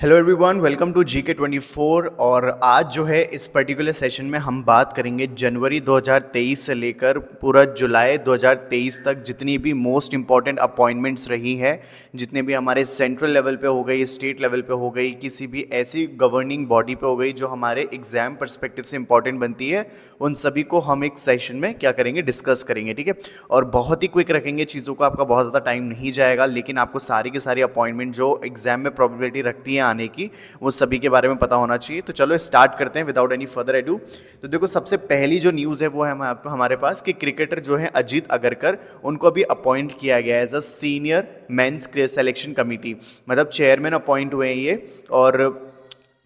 Hello everyone welcome to G K twenty four और आज जो है, इस पर्टिकुलर सेशन में हम बात करेंगे जनवरी 2023 से लेकर पूरा जुलाई 2023 तक जितनी भी मोस्ट इंपॉर्टेंट अपॉइंटमेंट्स रही हैं, जितने भी हमारे सेंट्रल लेवल पे हो गई स्टेट लेवल पे हो गई, किसी भी ऐसी गवर्निंग बॉडी पे हो गई जो हमारे एग्ज़ाम परस्पेक्टिव से इंपॉर्टेंट बनती है, उन सभी को हम एक सेशन में क्या करेंगे डिस्कस करेंगे, ठीक है? और बहुत ही क्विक रखेंगे, चीज़ों को आपका बहुत ज़्यादा टाइम नहीं जाएगा, लेकिन आपको सारी की सारी अपॉइंटमेंट जो एग्ज़ाम में प्रॉबिलिटी रखती है आने की, वो सभी के बारे में पता होना चाहिए। तो चलो स्टार्ट करते हैं विदाउट एनी फर्दर एडू तो देखो, सबसे पहली जो न्यूज़ है, वो है हमारे पास कि क्रिकेटर जो है अजीत अगरकर, उनको अभी अपॉइंट किया गया है as a senior men's selection committee मतलब चेयरमैन अपॉइंट हुए हैं ये, और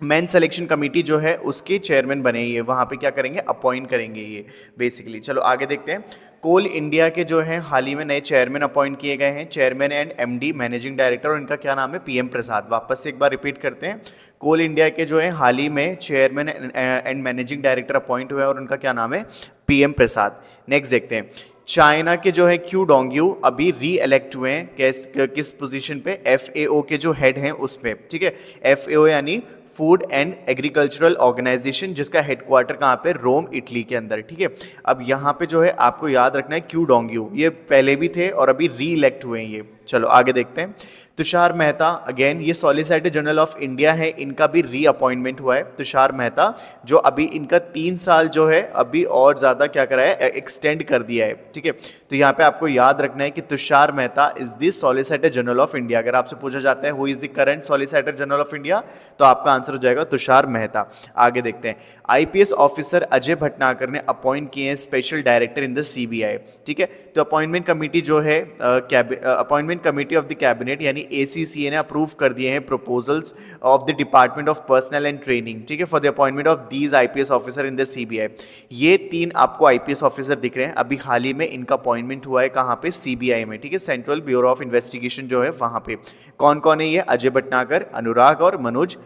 मैन सिलेक्शन कमेटी जो है, उसके चेयरमैन बने ये। वहाँ पे क्या करेंगे? अपॉइंट करेंगे ये बेसिकली चलो, आगे देखते हैं। कोल इंडिया के जो हैं, हाल ही में नए चेयरमैन अपॉइंट किए गए हैं। Chairman and MD managing director और इनका क्या नाम है? पीएम प्रसाद वापस से एक बार रिपीट करते हैं। कोल इंडिया के जो है, हाल ही में chairman and managing director appoint हुए हैं, और उनका क्या नाम है? पीएम प्रसाद नेक्स्ट देखते हैं। चाइना के जो है क्यू डोंग्यू अभी री इलेक्ट हुए हैं। किस पोजीशन पे? एफएओ के जो हेड हैं उस पर ठीक है? एफएओ यानी फ़ूड एंड एग्रीकल्चरल ऑर्गेनाइजेशन, जिसका हेडक्वार्टर कहाँ पे? रोम, इटली के अंदर, ठीक है? अब यहाँ पे जो है, आपको याद रखना है क्यू डोंग्यू ये। पहले भी थे और अभी री इलेक्ट हुए हैं ये। चलो, आगे देखते हैं। तुषार मेहता अगेन ये सॉलिसिटर जनरल ऑफ़ इंडिया है, इनका भी री अपॉइंटमेंट हुआ है। तुषार मेहता, जो अभी इनका तीन साल जो है, अभी और ज़्यादा क्या करा है एक्सटेंड कर दिया है, ठीक है? तो यहाँ पे आपको याद रखना है कि Tushar Mehta is the solicitor general of India अगर आपसे पूछा जाता है who is the current solicitor general of India तो आपका आंसर हो जाएगा तुषार मेहता। आगे देखते हैं। आईपीएस ऑफिसर अजय भटनागर ने अपॉइंट किए हैं special director in the CBI ठीक है? तो अपॉइंटमेंट कमेटी जो है appointment committee of the cabinet यानी एसीसीए ने अप्रूव कर दिए हैं proposals of the department of personnel and training ठीक है? For the appointment of these IPS officer in the CBI ये तीन आपको आईपीएस ऑफिसर दिख रहे हैं। अभी हाल ही में इनका अपॉइंटमेंट हुआ है कहाँ पे? सीबीआई में, ठीक है? सेंट्रल ब्यूरो ऑफ़ इन्वेस्टिगेशन जो है वहाँ पे। कौन कौन है ये? अजय भटनागर, अनुराग और मनोज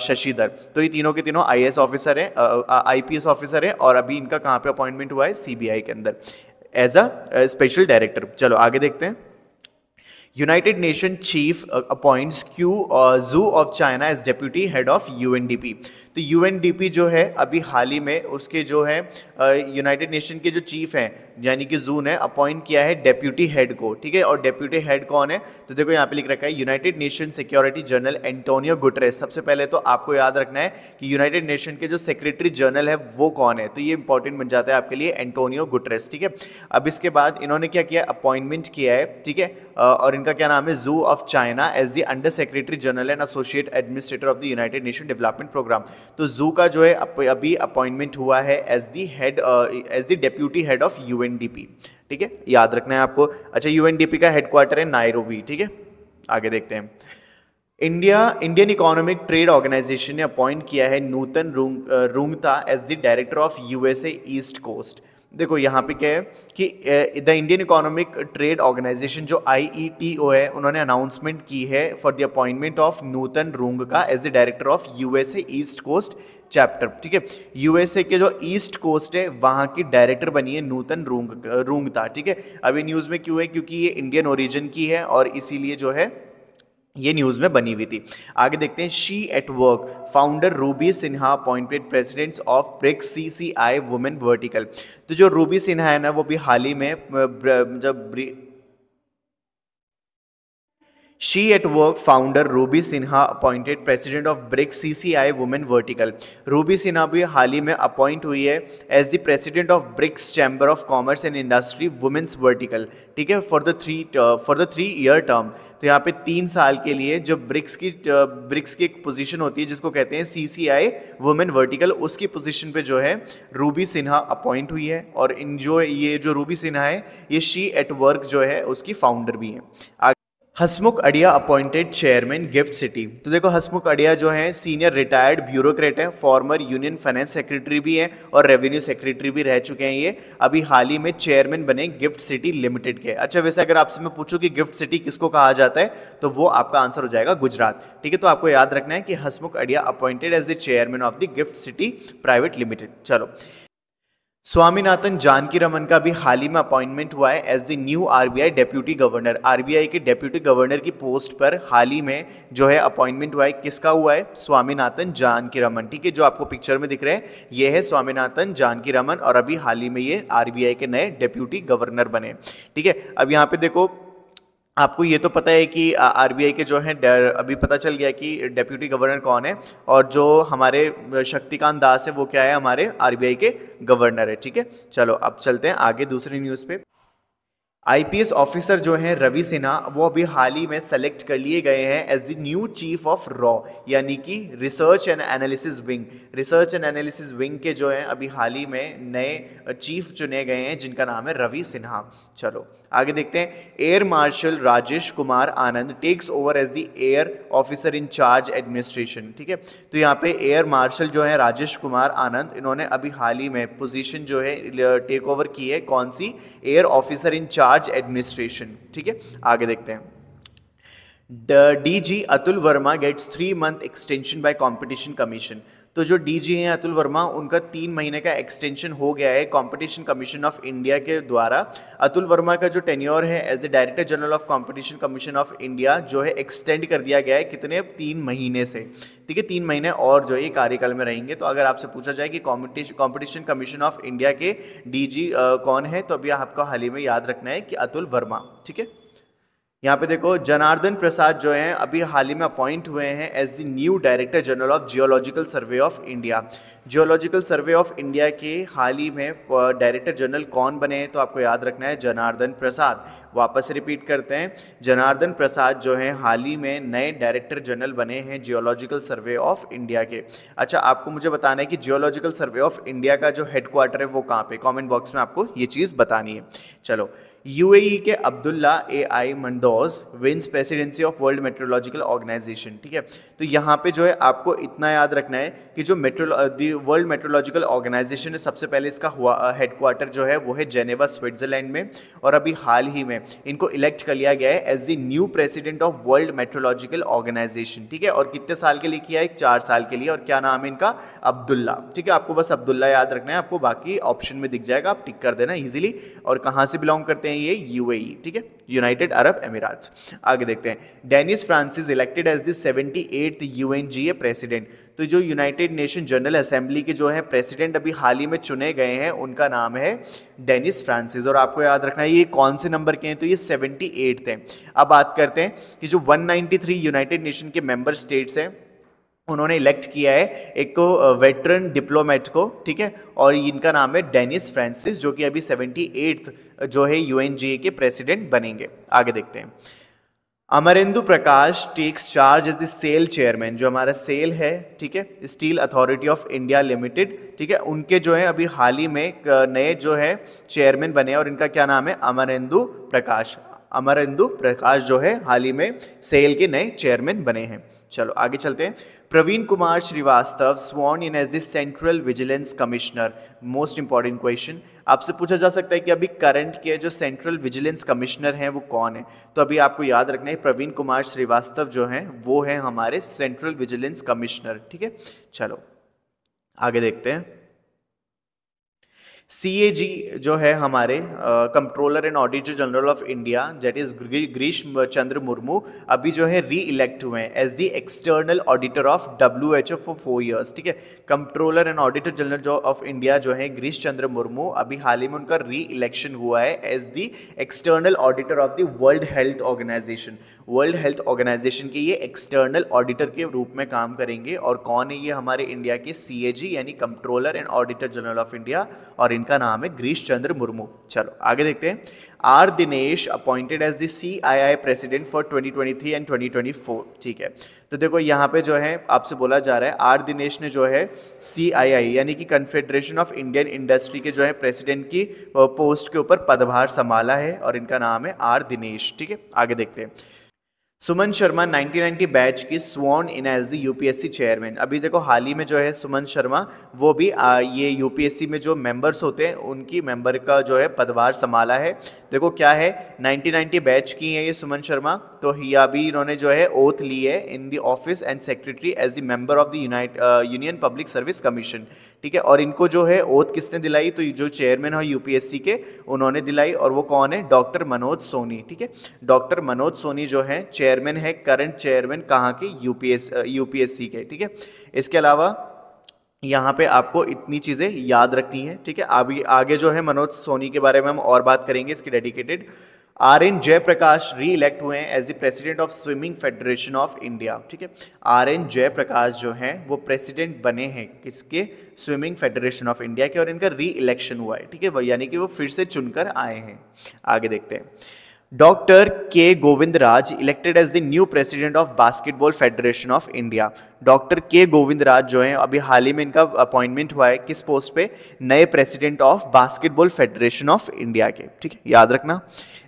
शशिधर। तो ये तीनों के तीनों आई ऑफिसर हैं आईपीएस ऑफिसर है और अभी इनका कहाँ पे अपॉइंटमेंट हुआ है? सीबीआई के अंदर। एज अ स्पेशल डायरेक्टर चलो, आगे देखते हैं। United Nation chief appoints Q Xu of China as deputy head of UNDP तो यूएनडीपी जो है अभी हाल ही में उसके जो है यूनाइटेड uh, नेशन के जो चीफ हैं यानी कि जू ने अपॉइंट किया है डेप्यूटी हेड को ठीक है? और डेप्यूटी हेड कौन है? तो देखो यहाँ पे लिख रखा है United Nation security general Antonio Guterres सबसे पहले तो आपको याद रखना है कि यूनाइटेड नेशन के जो सेक्रेटरी जनरल है वो कौन है? तो ये इंपॉर्टेंट बन जाता है आपके लिए एंटोनियो गुटरेस ठीक है? अब इसके बाद इन्होंने क्या किया? अपॉइंटमेंट किया है ठीक है? और इनका क्या नाम है? Xu of China as the under secretary general and associate administrator of the United Nation development programme तो जू का जो है अभी अपॉइंटमेंट हुआ है as the head as the deputy head of UNDP ठीक है? याद रखना है आपको। अच्छा यूएनडीपी का हेडक्वार्टर है नायरोबी ठीक है? आगे देखते हैं। India Indian economic trade organisation ने अपॉइंट किया है Nutan Rungta as the director of USA east coast देखो यहाँ पे क्या है कि the Indian economic trade organisation जो ओ है, उन्होंने अनाउंसमेंट की है for the appointment of Nutan Rungta का as the director of USA east coast chapter ठीक है? यूएसए के जो ईस्ट कोस्ट है, वहाँ की डायरेक्टर बनी है नूतन रूंग रूंगता ठीक है? अभी न्यूज़ में क्यों है? क्योंकि ये इंडियन ओरिजिन की है और इसीलिए जो है ये न्यूज़ में बनी हुई थी। आगे देखते हैं she at work founder Ruby Sinha appointed presidents of BRIC C C I women vertical तो जो रूबी सिन्हा है ना, वो भी हाल ही में जब She at Work founder Ruby Sinha appointed president of BRICS CCI Women Vertical. Ruby Sinha भी हाल ही में अपॉइंट हुई है as the president of BRICS chamber of commerce and industry women's vertical ठीक है? For the three for the three year term तो यहाँ पे तीन साल के लिए जो ब्रिक्स की ब्रिक्स uh, की एक पोजीशन होती है जिसको कहते हैं C C I women vertical उसकी पोजीशन पे जो है रूबी सिन्हा अपॉइंट हुई है। और इन जो ये जो रूबी सिन्हा है ये शी एट वर्क जो है उसकी फाउंडर भी है। Hasmukh Adhia appointed chairman GIFT city तो देखो, हसमुख अडिया जो है सीनियर रिटायर्ड ब्यूरोक्रेट है फॉर्मर यूनियन फाइनेंस सेक्रेटरी भी है और रेवेन्यू सेक्रेटरी भी रह चुके हैं ये। अभी हाल ही में चेयरमैन बने गिफ्ट सिटी लिमिटेड के। अच्छा वैसे अगर आपसे मैं पूछूँ कि गिफ्ट सिटी किसको कहा जाता है तो वो आपका आंसर हो जाएगा गुजरात। ठीक है तो आपको याद रखना है कि Hasmukh Adhia appointed as the chairman of the GIFT city private limited चलो। स्वामीनाथन जानकी रमन का भी हाल ही में अपॉइंटमेंट हुआ है as the new RBI deputy governor RBI के डेप्यूटी गवर्नर की पोस्ट पर हाल ही में जो है अपॉइंटमेंट हुआ है, किसका हुआ है? स्वामीनाथन जानकी रमन, ठीक है? जो आपको पिक्चर में दिख रहे हैं, ये है स्वामीनाथन जानकी रमन और अभी हाल ही में ये आरबीआई के नए डेप्यूटी गवर्नर बने ठीक है? अब यहाँ पे देखो आपको ये तो पता है कि आरबीआई के जो हैं अभी पता चल गया कि डेप्यूटी गवर्नर कौन है और जो हमारे शक्तिकांत दास है, वो क्या है, हमारे आरबीआई के गवर्नर है, ठीक है? चलो, अब चलते हैं आगे दूसरी न्यूज़ पे। आईपीएस ऑफिसर जो हैं, रवि सिन्हा, वो अभी हाल ही में सेलेक्ट कर लिए गए हैं as the new chief of raw यानी कि research and analysis wing research and analysis wing के जो हैं, अभी हाल ही में नए चीफ चुने गए हैं, जिनका नाम है रवि सिन्हा। चलो आगे देखते हैं। Air marshal Rajesh Kumar Anand takes over as the air officer in charge administration ठीक है? तो यहाँ पे एयर मार्शल जो है राजेश कुमार आनंद इन्होंने अभी हाल ही में पोजीशन जो है टेक ओवर की है। कौन सी? Air officer in charge administration ठीक है? आगे देखते हैं। D G Atul Verma gets three month extension by competition commission तो जो डी जी हैं अतुल वर्मा, उनका तीन महीने का एक्सटेंशन हो गया है कंपटीशन कमीशन ऑफ़ इंडिया के द्वारा। अतुल वर्मा का जो टेन्योर है as the director general of competition commission of India जो है एक्सटेंड कर दिया गया है कितने? तीन महीने से। ठीक है, तीन महीने और जो है ये कार्यकाल में रहेंगे। तो अगर आपसे पूछा जाए कि कॉम्पिटिशन कमीशन ऑफ़ इंडिया के डीजी कौन है तो अभी आपका हाल ही में याद रखना है कि अतुल वर्मा। ठीक है? यहाँ पे देखो, जनार्दन प्रसाद जो हैं, अभी हाल ही में अपॉइंट हुए हैं as the new director general of geological survey of India geological survey of India के हाल ही में डायरेक्टर जनरल कौन बने हैं तो आपको याद रखना है, जनार्दन प्रसाद। वापस रिपीट करते हैं। जनार्दन प्रसाद जो हैं, हाल ही में नए डायरेक्टर जनरल बने हैं जियोलॉजिकल सर्वे ऑफ़ इंडिया के। अच्छा आपको मुझे बताना है कि जियोलॉजिकल सर्वे ऑफ़ इंडिया का जो हेडक्वार्टर है, वो कहाँ पे कॉमेंट बॉक्स में आपको ये चीज़ बतानी है। चलो यूएई के Abdullah A I Mandous wins presidency of world meteorological organisation ठीक है? तो यहाँ पे जो है आपको इतना याद रखना है कि जो मेट्रो वर्ल्ड मेट्रोलॉजिकल ऑर्गेनाइजेशन है सबसे पहले इसका हुआ हेडक्वार्टर जो है वो है जेनेवा स्विट्जरलैंड में और अभी हाल ही में इनको इलेक्ट कर लिया गया है as the new president of world meteorological organisation ठीक है? और कितने साल के लिए किया है? चार साल के लिए और क्या नाम है इनका? अब्दुल्ला, ठीक है? आपको बस अब्दुल्ला याद रखना है, आपको बाकी ऑप्शन में दिख जाएगा, आप टिक कर देना ईजिली और कहाँ से बिलोंग करते हैं हैं ये यूएई ठीक है? यूनाइटेड अरब एमिराट्स आगे देखते हैं। Dennis Francis elected as the seventy eight UNGA president तो जो यूनाइटेड नेशन जनरल असेंबली के जो है प्रेसिडेंट अभी हाल ही में चुने गए हैं, उनका नाम है डेनिस फ्रांसिस और आपको याद रखना है, ये कौन से नंबर के हैं? तो ये सेवेंटी एट थे अब बात करते हैं कि जो 193 यूनाइटेड नेशन के मेंबर स्टेट्स हैं उन्होंने इलेक्ट किया है एक को वेटरन डिप्लोमेट को, ठीक है? और इनका नाम है डेनिस फ्रांसिस जो कि अभी सेवेंटी एट्थ जो है यूएनजीए के प्रेसिडेंट बनेंगे। आगे देखते हैं। Amarendu Prakash takes charge as the SAIL chairman जो हमारा सेल है, ठीक है? Steel authority of India limited ठीक है? उनके जो है अभी हाल ही में नए जो है चेयरमैन बने और इनका क्या नाम है? अमरेंदु प्रकाश। अमरेंदु प्रकाश जो है हाल ही में सेल के नए चेयरमैन बने हैं। चलो, आगे चलते हैं। Praveen Kumar Srivastava, sworn in as the Central Vigilance Commissioner. Most important question. आपसे पूछा जा सकता है कि अभी करंट के जो सेंट्रल विजिलेंस कमिश्नर हैं, वो कौन है तो अभी आपको याद रखना है, प्रवीण कुमार श्रीवास्तव जो हैं, वो हैं हमारे सेंट्रल विजिलेंस कमिश्नर ठीक है चलो, आगे देखते हैं CAG जो है हमारे controller and auditor general of India that is Girish Chandra Murmu अभी जो है री इलेक्ट हुए हैं as the external auditor of W H O for four years ठीक है? कंट्रोलर एंड ऑडिटर जनरल जो ऑफ़ इंडिया जो है ग्रीश चंद्र मुर्मू अभी हाल ही में उनका री इलेक्शन हुआ है as the external auditor of the World Health Organisation World Health Organisation के ये एक्सटर्नल ऑडिटर के रूप में काम करेंगे और कौन है ये हमारे इंडिया के CAG यानी Comptroller and Auditor General of India और इनका नाम है ग्रीश चंद्र मुर्मू। चलो, आगे देखते हैं। R Dinesh appointed as the C I I president for 2023 and 2024 ठीक है तो देखो यहाँ पे जो है, आपसे बोला जा रहा है, आर दिनेश ने जो है सी आई आई यानी कि कन्फेडरेशन ऑफ़ इंडियन इंडस्ट्री के जो है प्रेसिडेंट की पोस्ट के ऊपर पदभार संभाला है और इनका नाम है आर दिनेश। ठीक है, आगे देखते हैं। सुमन शर्मा 1990 बैच की sworn in as the UPSC chairman अभी देखो हाल ही में जो है सुमन शर्मा वो भी आ, ये यूपीएससी में जो मेंबर्स होते हैं उनकी मेंबर का जो है पदभार संभाला है। देखो क्या है 1990 बैच की है ये सुमन शर्मा। तो या भी इन्होंने जो है ओथ ली है in the office and secretary as the member of the unite Union Public Service Commission ठीक है? और इनको जो है ओथ किसने दिलाई? तो जो चेयरमैन है यूपीएससी के, उन्होंने दिलाई और वो कौन है? डॉक्टर मनोज सोनी ठीक है? डॉक्टर मनोज सोनी जो है चेयरमैन है करंट चेयरमैन कहाँ के? यूपीएस यूपीएससी के. ठीक है? इसके अलावा यहाँ पे आपको इतनी चीज़ें याद रखनी है. ठीक है? अभी आगे जो है मनोज सोनी के बारे में हम और बात करेंगे, इसकी डेडिकेटेड आर एन जयप्रकाश री इलेक्ट हुए हैं as the president of Swimming Federation of India ठीक है? आर एन जयप्रकाश जो हैं, वो प्रेसिडेंट बने हैं किसके? स्विमिंग फेडरेशन ऑफ़ इंडिया के और इनका री इलेक्शन हुआ है, ठीक है? यानी कि वो फिर से चुनकर आए हैं। आगे देखते हैं। Doctor K Govind Raj elected as the new president of Basketball Federation of India doctor K Govind Raj जो हैं, अभी हाल ही में इनका अपॉइंटमेंट हुआ है किस पोस्ट पे? नए president of Basketball Federation of India के। ठीक है, याद रखना।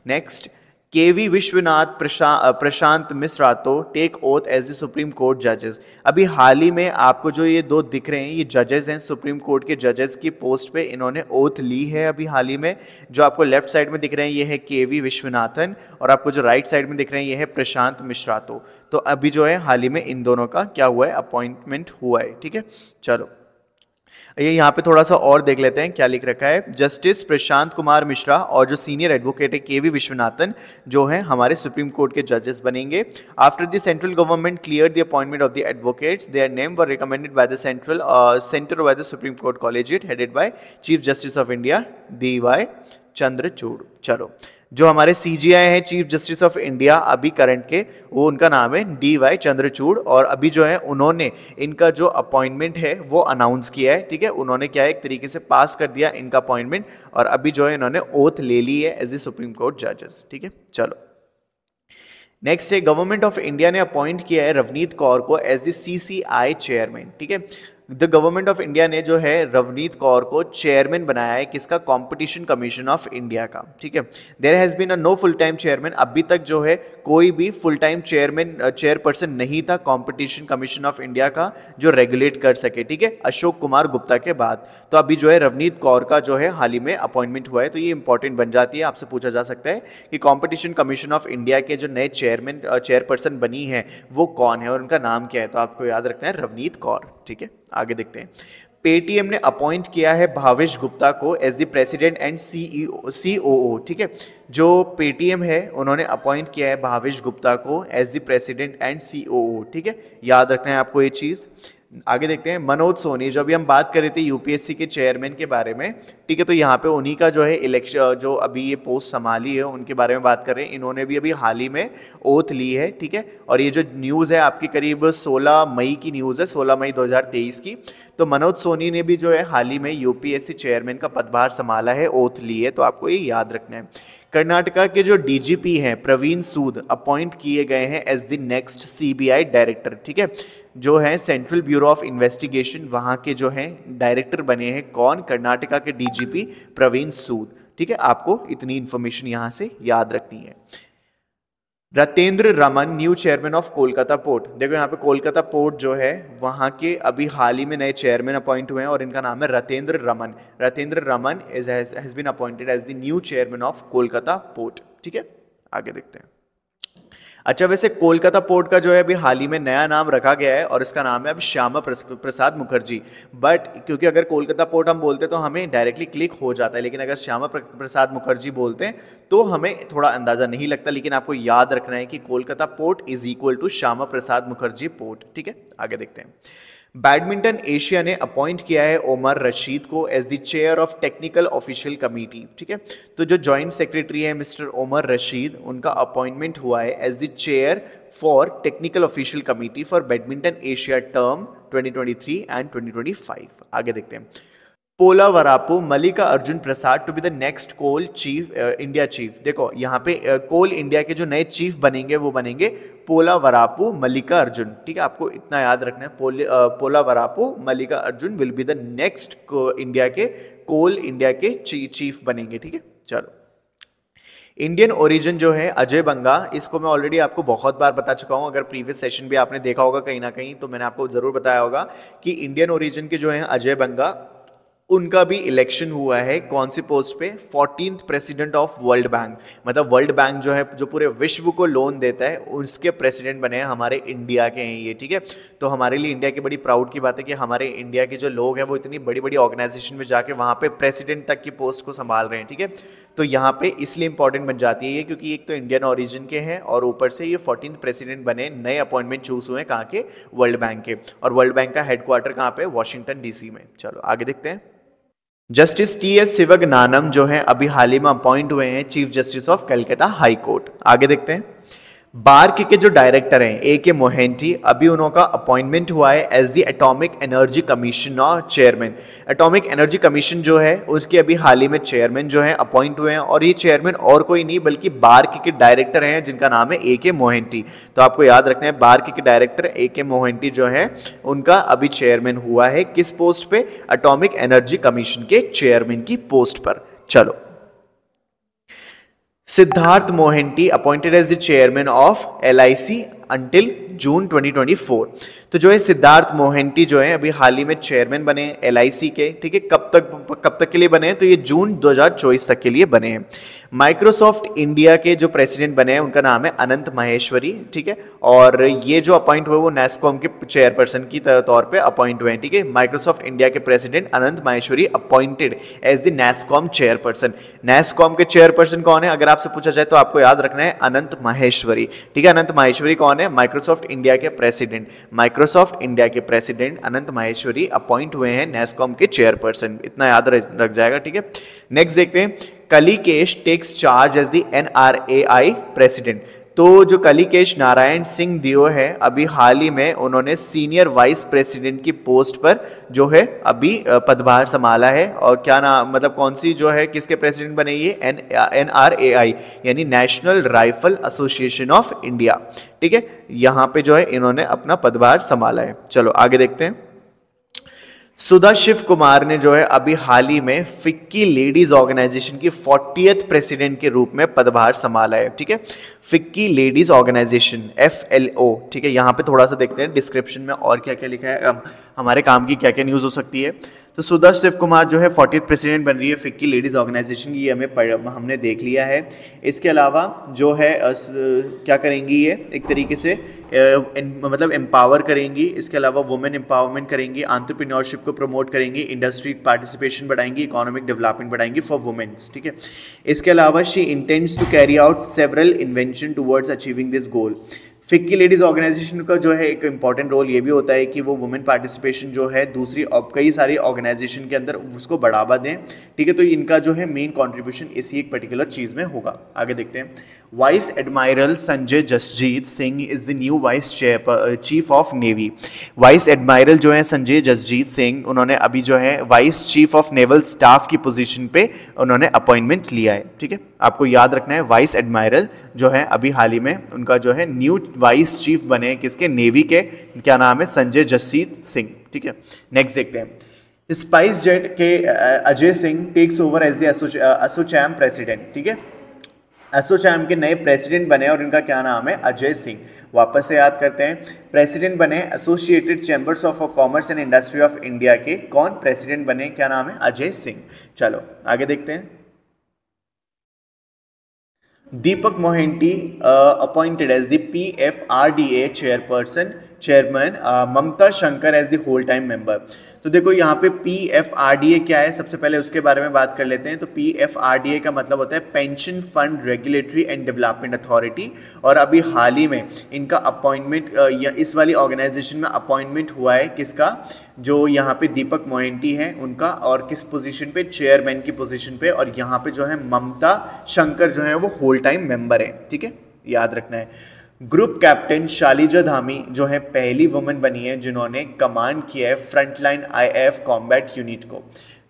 नेक्स्ट के वी विश्वनाथ प्रशा, प्रशांत मिश्रा तो take oath as the Supreme Court जजेस अभी हाल ही में आपको जो ये दो दिख रहे हैं ये जजेस हैं सुप्रीम कोर्ट के जजेस की पोस्ट पे इन्होंने ओथ ली है अभी हाल ही में। जो आपको लेफ़्ट साइड में दिख रहे हैं ये है के वी विश्वनाथन और आपको जो राइट साइड में दिख रहे हैं ये है प्रशांत मिश्रा तो। तो अभी जो है हाल ही में इन दोनों का क्या हुआ है अपॉइंटमेंट हुआ है ठीक है? चलो। ये यहाँ पे थोड़ा सा और देख लेते हैं क्या लिख रखा है। जस्टिस प्रशांत कुमार मिश्रा और जो सीनियर एडवोकेट है के वी विश्वनाथन जो है हमारे सुप्रीम कोर्ट के जजेस बनेंगे। After the central government clear the appointment of the advocates their name were recommended by the central centre by the Supreme Court collegiate headed by Chief Justice of India D Y Chandrachud चलो जो हमारे C J I हैं chief justice of India अभी current के, वो उनका नाम है डी वाई चंद्रचूड़ और अभी जो है, उन्होंने इनका जो अपॉइंटमेंट है, वो अनाउंस किया है, ठीक है? उन्होंने क्या है, एक तरीके से पास कर दिया इनका अपॉइंटमेंट और अभी जो है, इन्होंने ओथ ले ली है एज ए सुप्रीम कोर्ट जजेस ठीक है? चलो। नेक्स्ट है गवर्नमेंट ऑफ़ इंडिया ने अपॉइंट किया है रवनीत कौर को एज ए सी चेयरमैन ठीक है? द गवर्नमेंट ऑफ़ इंडिया ने जो है रवनीत कौर को चेयरमैन बनाया है, किसका? कंपटीशन कमीशन ऑफ़ इंडिया का। ठीक है? There has been a no full time chairman अभी तक जो है, कोई भी फुल टाइम चेयरमैन चेयरपर्सन नहीं था कंपटीशन कमीशन ऑफ़ इंडिया का, जो रेगुलेट कर सके। ठीक है? अशोक कुमार गुप्ता के बाद। तो अभी जो है रवनीत कौर का जो है, हाल ही में अपॉइंटमेंट हुआ है। तो ये इंपॉर्टेंट बन जाती है, आपसे पूछा जा सकता है कि कॉम्पिटिशन कमीशन ऑफ़ इंडिया के जो नए चेयरमैन चेयरपर्सन बनी है, वो कौन है और उनका नाम क्या है? तो आपको याद रखना है रवनीत कौर ठीक है? आगे देखते हैं। पेटीएम ने अपॉइंट किया है भावेश गुप्ता को as the president and CEO COO ठीक है? जो पेटीएम है, उन्होंने अपॉइंट किया है भावेश गुप्ता को as the president and COO ठीक है? याद रखना है आपको ये चीज़। आगे देखते हैं, मनोज सोनी, जो अभी हम बात कर रहे थे यूपीएससी के चेयरमैन के बारे में, ठीक है तो यहाँ पे उन्हीं का जो है इलेक्शन जो अभी ये पोस्ट संभाली है, उनके बारे में बात कर रहे हैं। इन्होंने भी अभी हाल ही में ओथ ली है, ठीक है, और ये जो न्यूज़ है आपकी करीब 16 मई की न्यूज़ है 16 मई 2023 की। तो मनोज सोनी ने भी जो है हाल ही में यूपीएससी चेयरमैन का पदभार संभाला है ओथ ली है तो आपको ये याद रखना है। कर्नाटका के जो डीजीपी हैं, प्रवीण सूद अपॉइंट किए गए हैं as the next CBI director ठीक है? जो है सेंट्रल ब्यूरो ऑफ़ इन्वेस्टिगेशन वहाँ के जो हैं डायरेक्टर बने हैं कौन? कर्नाटका के डीजीपी प्रवीण सूद, ठीक है? आपको इतनी इन्फॉर्मेशन यहाँ से याद रखनी है। Ratendra Raman new chairman of Kolkata port देखो यहाँ पे कोलकाता पोर्ट जो है, वहाँ के अभी हाल ही में नए चेयरमैन अपॉइंट हुए हैं और इनका नाम है Ratendra Raman Ratendra Raman is has been appointed as the new chairman of Kolkata port ठीक है? आगे देखते हैं। अच्छा वैसे कोलकाता पोर्ट का जो है अभी हाल ही में नया नाम रखा गया है और इसका नाम है अब श्यामा प्रसाद मुखर्जी। बट क्योंकि अगर कोलकाता पोर्ट हम बोलते तो हमें डायरेक्टली क्लिक हो जाता है, लेकिन अगर श्यामा प्रसाद मुखर्जी बोलते हैं तो हमें थोड़ा अंदाज़ा नहीं लगता, लेकिन आपको याद रखना है कि Kolkata port is equal to Shyama Prasad Mukherjee port, ठीक है? आगे देखते हैं। बैडमिंटन एशिया ने अपॉइंट किया है ओमर रशीद को as the chair of technical official committee ठीक है? तो जो जॉइंट सेक्रेटरी है मिस्टर ओमर रशीद उनका अपॉइंटमेंट हुआ है as the chair for technical official committee for badminton Asia term 2023 and 2025 आगे देखते हैं। Polavarapu Mallikarjuna Prasad to be the next coal chief India chief देखो यहाँ पे कोल uh, इंडिया के जो नए चीफ बनेंगे वो बनेंगे पोला वरापू मलिका अर्जुन। ठीक है आपको इतना याद रखना है पोल, Polavarapu Mallikarjuna will be the next India के कोल इंडिया के ची, चीफ बनेंगे ठीक है? चलो। इंडियन ओरिजिन जो है अजय बंगा इसको मैं ऑलरेडी आपको बहुत बार बता चुका हूँ अगर प्रीवियस सेशन भी आपने देखा होगा कहीं ना कहीं तो मैंने आपको ज़रूर बताया होगा कि इंडियन ओरिजिन के जो है अजय बंगा उनका भी इलेक्शन हुआ है, कौन सी पोस्ट पे? Fourteen president of World Bank मतलब वर्ल्ड बैंक जो है, जो पूरे विश्व को लोन देता है, उसके प्रेसिडेंट बने हैं, हमारे इंडिया के हैं ये, ठीक है? तो हमारे लिए इंडिया की बड़ी प्राउड की बात है कि हमारे इंडिया के जो लोग हैं, वो इतनी बड़ी बड़ी ऑर्गेनाइजेशन में जाके वहाँ पे प्रेसिडेंट तक की पोस्ट को संभाल रहे हैं, ठीक है? तो यहाँ पे इसलिए इंपॉर्टेंट बन जाती है ये, क्योंकि एक तो इंडियन ऑरिजिन के हैं और ऊपर से ये फोर्टीन प्रेसिडेंट बने, नए अपॉइंटमेंट चूज़ हुए हैं कहाँ के? वर्ल्ड बैंक के. और वर्ल्ड बैंक का हेडक्वार्टर कहाँ पे? वॉशिंगटन डीसी में. चलो, आगे देखते हैं। जस्टिस टी एस सिवगनानम जो है, अभी हाल ही में अपॉइंट हुए हैं Chief Justice of Calcutta High Court. आगे देखते हैं। बार्क के जो डायरेक्टर हैं ए के मोहेंटी अभी उनका अपॉइंटमेंट हुआ है as the Atomic Energy Commission chairman Atomic Energy Commission जो है, उसके अभी हाल ही में चेयरमैन जो है अपॉइंट हुए हैं और ये चेयरमैन और कोई नहीं, बल्कि बार्क के डायरेक्टर हैं, जिनका नाम है ए के मोहेंटी तो आपको याद रखना है बार्क के डायरेक्टर ए के मोहेंटी जो है, उनका अभी चेयरमैन हुआ है किस पोस्ट पर अटोमिक एनर्जी कमीशन के चेयरमैन की पोस्ट पर. चलो। Siddharth Mohanty appointed as the chairman of LIC until June 2024 तो जो है सिद्धार्थ मोहेंटी जो है, अभी हाल ही में चेयरमैन बने एल के, ठीक है? कब तक कब तक के लिए बने हैं? तो ये जून 2024 तक के लिए बने हैं। माइक्रोसॉफ्ट इंडिया के जो प्रेसिडेंट बने हैं, उनका नाम है अनंत महेश्वरी, ठीक है? और ये जो अपॉइंट हुए, वो नेस्कॉम के चेयरपर्सन की तौर पे अपॉइंट हुए हैं, ठीक है? माइक्रोसॉफ्ट इंडिया के president Anant Maheshwari appointed as the NASSCOM chairperson NASSCOM के चेयरपर्सन कौन है? अगर आपसे पूछा जाए तो आपको याद रखना है, अनंत माहेश्वरी, ठीक है? अनंत माहेश्वरी कौन है? माइक्रोसॉफ्ट इंडिया के प्रेसिडेंट माइक्रोसॉफ्ट इंडिया के प्रेसिडेंट अनंत माहेश्वरी अपॉइंट हुए हैं नेस्कॉम के चेयरपर्सन इतना याद रख जाएगा, ठीक है? नेक्स्ट देखते हैं। Kalikesh takes charge as the N R A I president तो जो कलिकेश नारायण सिंह दियो है, अभी हाल ही में उन्होंने सीनियर वाइस प्रेसिडेंट की पोस्ट पर जो है, अभी पदभार संभाला है। और क्या नाम मतलब कौन सी जो है, किसके प्रेसिडेंट बने ये? N N R A I, यानी National Rifle Association of India. ठीक है? यहाँ पे जो है, इन्होंने अपना पदभार संभाला है। चलो, आगे देखते हैं। सुधा शिव कुमार ने जो है, अभी हाल ही में फिक्की लेडीज़ ऑर्गेनाइजेशन की फोर्टियथ प्रेसिडेंट के रूप में पदभार संभाला है। ठीक है? FICCI Ladies Organisation F L O ठीक है? यहाँ पे थोड़ा सा देखते हैं डिस्क्रिप्शन में और क्या क्या लिखा है। हमारे काम की क्या क्या न्यूज़ हो सकती है। तो सुधा शिव कुमार जो है फोर्टी प्रेसिडेंट बन रही है फिक्की लेडीज़ ऑर्गेनाइजेशन की ये हमें हमने देख लिया है। इसके अलावा जो है अस, क्या करेंगी ये एक तरीके से इन, मतलब एम्पावर करेंगी। इसके अलावा वुमेन एम्पावरमेंट करेंगी आंट्रप्रीनोरशिप को प्रमोट करेंगी इंडस्ट्री पार्टिसिपेशन बढ़ाएँगी इकोनॉमिक डेवलपमेंट बढ़ाएँगी फॉर वुमेन्स ठीक है? इसके अलावा she intends to carry out several invention towards achieving this goal FICCI Ladies Organisation का जो है एक इंपॉर्टेंट रोल ये भी होता है कि वो वुमेन पार्टिसिपेशन जो है दूसरी कई सारी ऑर्गेनाइजेशन के अंदर उसको बढ़ावा दें। ठीक है तो इनका जो है मेन कॉन्ट्रीब्यूशन इसी एक पर्टिकुलर चीज़ में होगा। आगे देखते हैं। Vice admiral Sanjay Jasjit Singh is the new vice chief of navy vice admiral जो है संजय जसजीत सिंह उन्होंने अभी जो है vice chief of naval staff की पोजीशन पे उन्होंने अपॉइंटमेंट लिया है। ठीक है? आपको याद रखना है वाइस एडमायरल जो है अभी हाल ही में, उनका जो है न्यू वाइस चीफ बने किसके? नेवी के। क्या नाम है? संजय जसजीत सिंह। ठीक है? नेक्स्ट देखते हैं। स्पाइस जेट के Ajay Singh takes over as the ASSOCHAM president ठीक है? एसोचैम के नए प्रेसिडेंट बने और इनका क्या नाम है? अजय सिंह। वापस से याद करते हैं। प्रेसिडेंट बने Associated Chambers of Commerce and Industry of India के। कौन प्रेसिडेंट बने? क्या नाम है? अजय सिंह। चलो, आगे देखते हैं। Deepak Mohanty uh, appointed as the PFRDA chairperson. Chairman Mamata Shankar as the whole time member तो देखो यहाँ पे P F R D A क्या है? सबसे पहले उसके बारे में बात कर लेते हैं। तो P F R D A का मतलब होता है Pension Fund Regulatory and Development Authority और अभी हाल ही में इनका अपॉइंटमेंट या इस वाली ऑर्गेनाइजेशन में अपॉइंटमेंट हुआ है किसका? जो यहाँ पे दीपक मोइंटी हैं उनका और किस पोजीशन पे? चेयरमैन की पोजीशन पे और यहाँ पे जो है ममता शंकर जो है वो होल टाइम मेंबर है। ठीक है? याद रखना है। ग्रुप कैप्टन शालिजा धामी जो है पहली वुमेन बनी है, जिन्होंने कमांड किया है फ्रंटलाइन आईएएफ कॉम्बैट यूनिट को।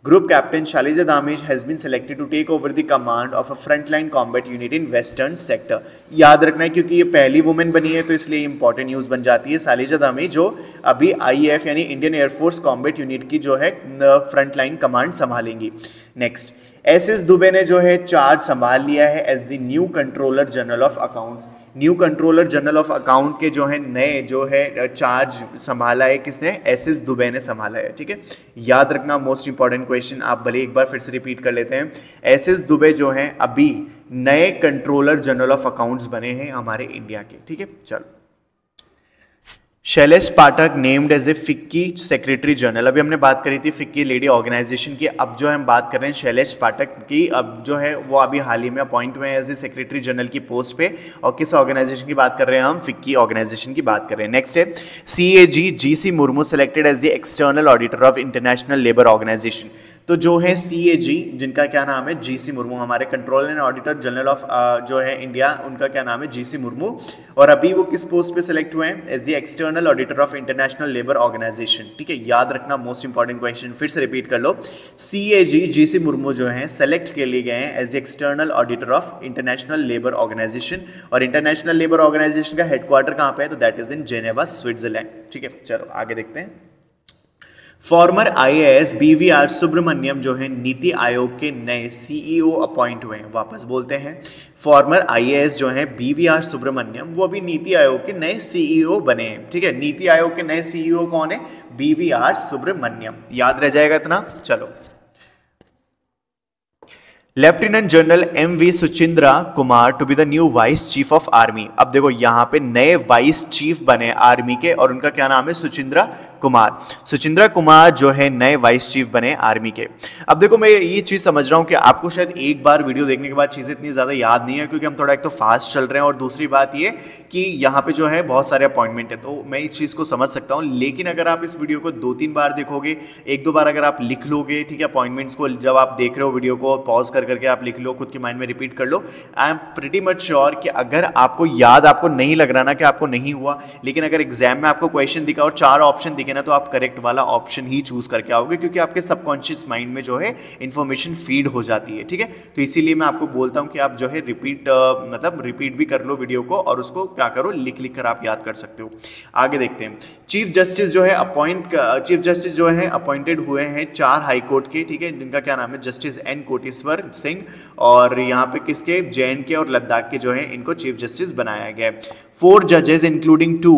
Group captain Shaliza Dhami has been selected to take over the command of a frontline combat unit in western sector याद रखना है, क्योंकि ये पहली वुमेन बनी है तो इसलिए इंपॉर्टेंट न्यूज़ बन जाती है शालिजा धामी, जो अभी आईएएफ यानी इंडियन एयरफोर्स कॉम्बैट यूनिट की जो है फ्रंटलाइन कमांड संभालेंगी। नेक्स्ट एस एस दुबे ने जो है चार्ज संभाल लिया है as the new Controller General of Accounts new Controller General of account के जो है नए, जो है चार्ज संभाला है, किसने? एस एस दुबे ने संभाला है, ठीक है? याद रखना मोस्ट इंपॉर्टेंट क्वेश्चन आप भले एक बार फिर से रिपीट कर लेते हैं। एस एस दुबे जो है, अभी नए कंट्रोलर जनरल ऑफ़ अकाउंट्स बने हैं हमारे इंडिया के, ठीक है? चलो। Shailesh Pathak named as a FICCI secretary general अभी हमने बात करी थी फिक्की लेडी ऑर्गेनाइजेशन की। अब जो हम बात कर रहे हैं शैलेश पाठक की, अब जो है वो अभी हाल ही में अपॉइंट हुए हैं एज ए सेक्रेटरी जनरल की पोस्ट पे। और किस ऑर्गेनाइजेशन की बात कर रहे हैं हम? फिक्की ऑर्गेनाइजेशन की बात कर रहे हैं। नेक्स्ट है C A G G C Murmu selected as the external auditor of International Labour Organisation तो जो है सी ए जी जिनका क्या नाम है? जी सी मुर्मू, हमारे Comptroller and Auditor General of जो है इंडिया उनका क्या नाम है? जी सी मुर्मू। और अभी वो किस पोस्ट पे सिलेक्ट हुए हैं? As the external auditor of International Labour Organisation ठीक है, याद रखना मोस्ट इंपॉर्टेंट क्वेश्चन फिर से रिपीट कर लो। सी A G G C Murmu जो है सेलेक्ट के लिए गए हैं as the external auditor of International Labour Organisation और इंटरनेशनल लेबर ऑर्गेनाइजेशन का हेडक्वार्टर कहाँ पे है? तो that is in Geneva Switzerland ठीक है, चलो, आगे देखते हैं। फॉर्मर आईएएस बीवीआर सुब्रमण्यम जो है, नीति आयोग के नए सीईओ अपॉइंट हुए हैं। वापस बोलते हैं। फॉर्मर आईएएस जो है बीवीआर सुब्रमण्यम वो अभी नीति आयोग के नए सीईओ बने हैं। ठीक है? नीति आयोग के नए सीईओ कौन है? बीवीआर सुब्रमण्यम याद रह जाएगा इतना? चलो। Lieutenant general M V Suchindra Kumar to be the new vice chief of army अब देखो, यहाँ पे नए वाइस चीफ बने आर्मी के और उनका क्या नाम है? सुचिंद्रा कुमार। सुचिंद्रा कुमार जो है नए वाइस चीफ बने आर्मी के। अब देखो, मैं ये चीज़ समझ रहा हूँ कि आपको शायद एक बार वीडियो देखने के बाद चीज़ें इतनी ज़्यादा याद नहीं है, क्योंकि हम थोड़ा एक तो फास्ट चल रहे हैं और दूसरी बात ये कि यहाँ पे जो है बहुत सारे अपॉइंटमेंट है। तो मैं इस चीज़ को समझ सकता हूँ, लेकिन अगर आप इस वीडियो को दो तीन बार देखोगे एक दो बार अगर आप लिख लोगे, ठीक है अपॉइंटमेंट्स को जब आप देख रहे हो वीडियो को पॉज कर करके आप लिख लो, खुद के माइंड में रिपीट कर लो। I am pretty much sure कि अगर आपको याद, आपको नहीं लग रहा ना कि आपको नहीं हुआ, लेकिन अगर एग्ज़ाम में आपको क्वेश्चन दिखा और चार ऑप्शन दिखे ना तो आप करेक्ट वाला ऑप्शन ही चूज़ करके आओगे, क्योंकि आपके सबकॉन्शियस माइंड में जो है इन्फॉर्मेशन फ़ीड हो जाती है, ठीक है? तो इसीलिए मैं आपको बोलता हूँ कि आप जो है रिपीट मतलब रिपीट भी कर लो वीडियो को और उसको क्या करो लिख लिख कर आप याद कर सकते हो। आगे देखते हैं। चीफ जस्टिस जो है अपॉइंट चीफ जस्टिस जो है अपॉइंटेड हुए हैं चार हाई कोर्ट के, ठीक है? जिनका क्या नाम है? जस्टिस एन कोटेश्वर सिंह और यहाँ पे किसके? जे के और लद्दाख के जो है, इनको चीफ जस्टिस बनाया गया है। फोर जजेस including two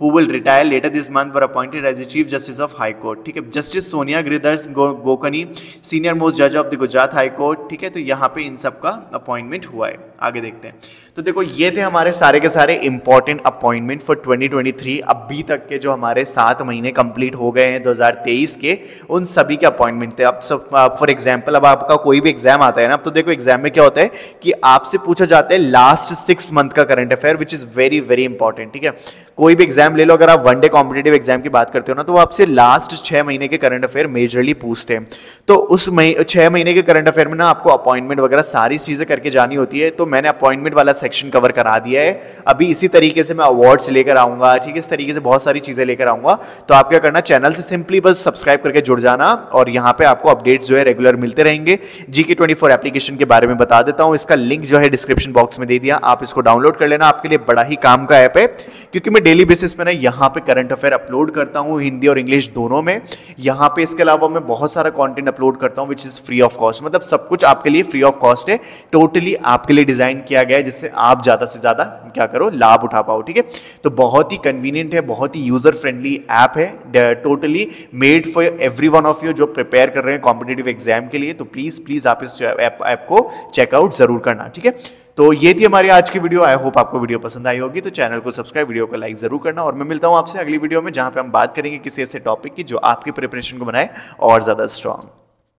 who will retire later this month were appointed as a chief justice of high court ठीक है justice Sonia Giridhar Gokani senior most जज of the Gujarat High Court ठीक है तो यहाँ पे इन सब का अपॉइंटमेंट हुआ है। आगे देखते हैं। तो देखो, ये थे हमारे सारे के सारे इंपॉर्टेंट अपॉइंटमेंट फॉर 2023 अभी तक के जो हमारे सात महीने कंप्लीट हो गए हैं 2023 के, उन सभी के अपॉइंटमेंट थे। अब सब फॉर एग्ज़ाम्पल अब आपका कोई भी एग्ज़ाम आता है ना, अब तो देखो एग्ज़ाम में क्या होता है कि आपसे पूछा जाता है लास्ट सिक्स मंथ का current affair which is very very important ठीक है? कोई भी एग्ज़ाम ले लो, अगर आप वन डे कॉम्पिटेटिव एग्ज़ाम की बात करते हो ना तो वो आपसे लास्ट छह महीने के करंट अफेयर मेजरली पूछते हैं। तो उस मही, छह महीने के करंट अफेयर में ना आपको अपॉइंटमेंट वगैरह सारी चीज़ें करके जानी होती है तो मैंने अपॉइंटमेंट वाला सेक्शन कवर करा दिया है। अभी इसी तरीके से मैं अवार्ड्स लेकर आऊँगा, ठीक है? इस तरीके से बहुत सारी चीज़ें लेकर आऊँगा। तो आप क्या करना चैनल से सिंपली बस सब्सक्राइब करके जुड़ जाना और यहाँ पे आपको अपडेट्स जो है रेगुलर मिलते रहेंगे। जी के ट्वेंटी फोर एप्लीकेशन के बारे में बता देता हूँ, इसका लिंक जो है डिस्क्रिप्शन बॉक्स में दे दिया। आप इसको डाउनलोड कर लेना, आपके लिए बड़ा ही काम का ऐप है, क्योंकि मैं डेली बेसिस पे ना यहाँ पे करंट अफेयर अपलोड करता हूँ, हिंदी और इंग्लिश दोनों में। यहाँ पे इसके अलावा मैं बहुत सारा कंटेंट अपलोड करता हूँ which is free of cost मतलब सब कुछ आपके लिए फ्री ऑफ़ कॉस्ट है। टोटली आपके लिए डिज़ाइन किया गया है, जिससे आप ज़्यादा से ज़्यादा, क्या करो, लाभ उठा पाओ, ठीक है? तो बहुत ही कन्वीनियंट है, बहुत ही यूज़र फ्रेंडली ऐप है totally made for every one of you जो प्रिपेयर कर रहे हैं कॉम्पिटेटिव एग्ज़ाम के लिए। तो प्लीज़ प्लीज़ आप इस ऐप को चेकआउट ज़रूर करना, ठीक है? तो ये थी हमारी आज की वीडियो। आई होप आपको वीडियो पसंद आई होगी। तो चैनल को सब्सक्राइब वीडियो को लाइक ज़रूर करना। और मैं मिलता हूँ आपसे अगली वीडियो में, जहाँ पे हम बात करेंगे किसी ऐसे टॉपिक की जो आपकी प्रिपरेशन को बनाए और ज़्यादा स्ट्रांग